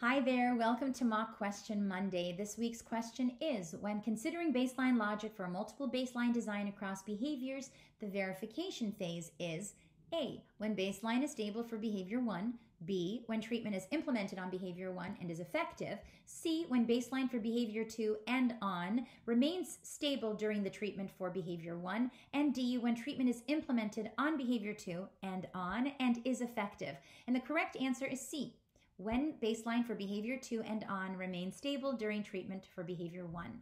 Hi there, welcome to Mock Question Monday. This week's question is When considering baseline logic for a multiple baseline design across behaviors, the verification phase is A. When baseline is stable for behavior 1, B. When treatment is implemented on behavior 1 and is effective, C. When baseline for behavior 2 and on remains stable during the treatment for behavior 1, and D. When treatment is implemented on behavior 2 and on and is effective. And the correct answer is C when baseline for behavior 2 and on remains stable during treatment for behavior 1.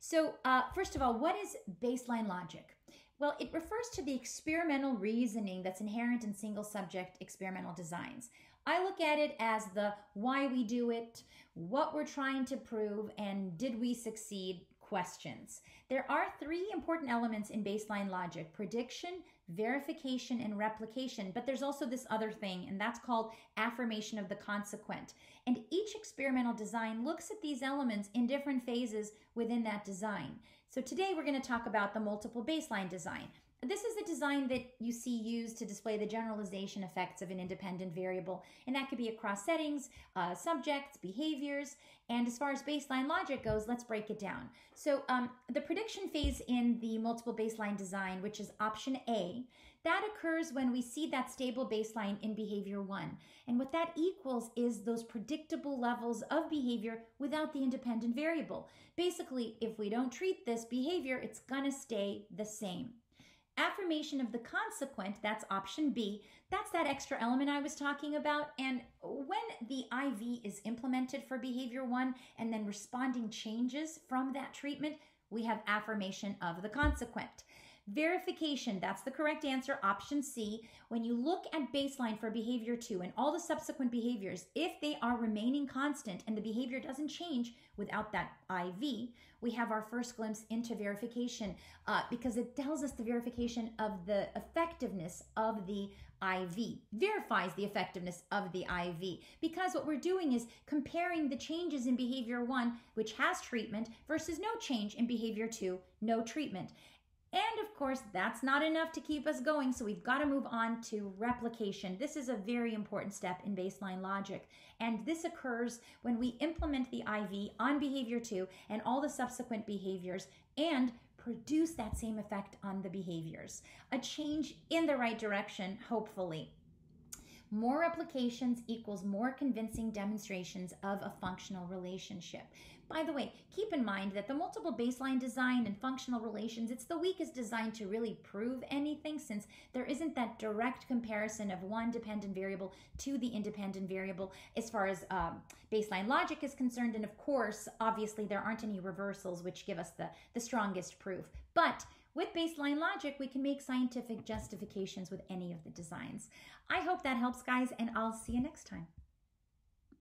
So, uh, first of all, what is baseline logic? Well, it refers to the experimental reasoning that's inherent in single subject experimental designs. I look at it as the why we do it, what we're trying to prove, and did we succeed questions. There are three important elements in baseline logic prediction, verification, and replication. But there's also this other thing, and that's called affirmation of the consequent. And each experimental design looks at these elements in different phases within that design. So today we're going to talk about the multiple baseline design. This is a design that you see used to display the generalization effects of an independent variable, and that could be across settings, uh, subjects, behaviors, and as far as baseline logic goes, let's break it down. So um, the prediction phase in the multiple baseline design, which is option A, that occurs when we see that stable baseline in behavior one. And what that equals is those predictable levels of behavior without the independent variable. Basically, if we don't treat this behavior, it's gonna stay the same. Affirmation of the consequent, that's option B, that's that extra element I was talking about. And when the IV is implemented for behavior one and then responding changes from that treatment, we have affirmation of the consequent. Verification, that's the correct answer, option C. When you look at baseline for behavior two and all the subsequent behaviors, if they are remaining constant and the behavior doesn't change without that IV, we have our first glimpse into verification uh, because it tells us the verification of the effectiveness of the IV, verifies the effectiveness of the IV. Because what we're doing is comparing the changes in behavior one, which has treatment, versus no change in behavior two, no treatment. And of course, that's not enough to keep us going, so we've got to move on to replication. This is a very important step in baseline logic, and this occurs when we implement the IV on behavior 2 and all the subsequent behaviors and produce that same effect on the behaviors. A change in the right direction, hopefully. More replications equals more convincing demonstrations of a functional relationship. By the way, keep in mind that the multiple baseline design and functional relations, it's the weakest design to really prove anything since there isn't that direct comparison of one dependent variable to the independent variable as far as um, baseline logic is concerned. And of course, obviously there aren't any reversals which give us the, the strongest proof. But with baseline logic, we can make scientific justifications with any of the designs. I hope that helps, guys, and I'll see you next time.